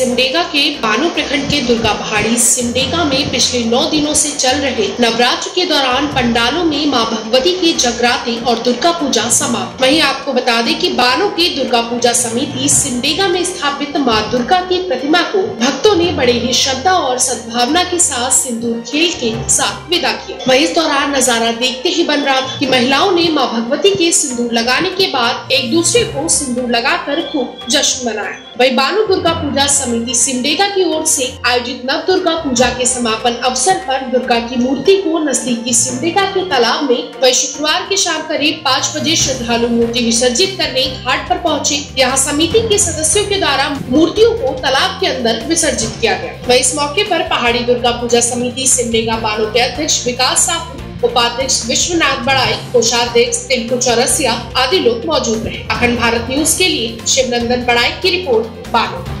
सिमडेगा के बानो प्रखंड के दुर्गा पहाड़ी सिमडेगा में पिछले नौ दिनों से चल रहे नवरात्र के दौरान पंडालों में माँ भगवती की जगराते और दुर्गा पूजा समाप्त। वहीं आपको बता दें कि बानो के दुर्गा पूजा समिति सिमडेगा में स्थापित माँ दुर्गा की प्रतिमा को भक्तों ने बड़े ही श्रद्धा और सद्भावना के साथ सिंदूर खेल के साथ विदा किया। वही इस दौरान नज़ारा देखते ही बन रहा कि महिलाओं ने माँ भगवती के सिंदूर लगाने के बाद एक दूसरे को सिंदूर लगाकर खूब जश्न मनाया। वही बानु दुर्गा पूजा समिति सिमडेगा की ओर से आयोजित नव दुर्गा पूजा के समापन अवसर पर दुर्गा की मूर्ति को नजदीकी सिमडेगा के तालाब में वही शुक्रवार की शाम करीब पाँच बजे श्रद्धालु मूर्ति विसर्जित करने घाट पर पहुँचे। यहाँ समिति के सदस्यों के द्वारा मूर्तियों को तालाब के अंदर विसर्जित किया गया। वही इस मौके पर पहाड़ी दुर्गा पूजा समिति सिमडेगा बानो के अध्यक्ष विकास साहू, उपाध्यक्ष विश्वनाथ बड़ाई, कोषाध्यक्ष टिंकू चौरसिया आदि लोग मौजूद रहे। अखंड भारत न्यूज़ के लिए शिवनंदन बड़ाई की रिपोर्ट बानो